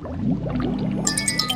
Música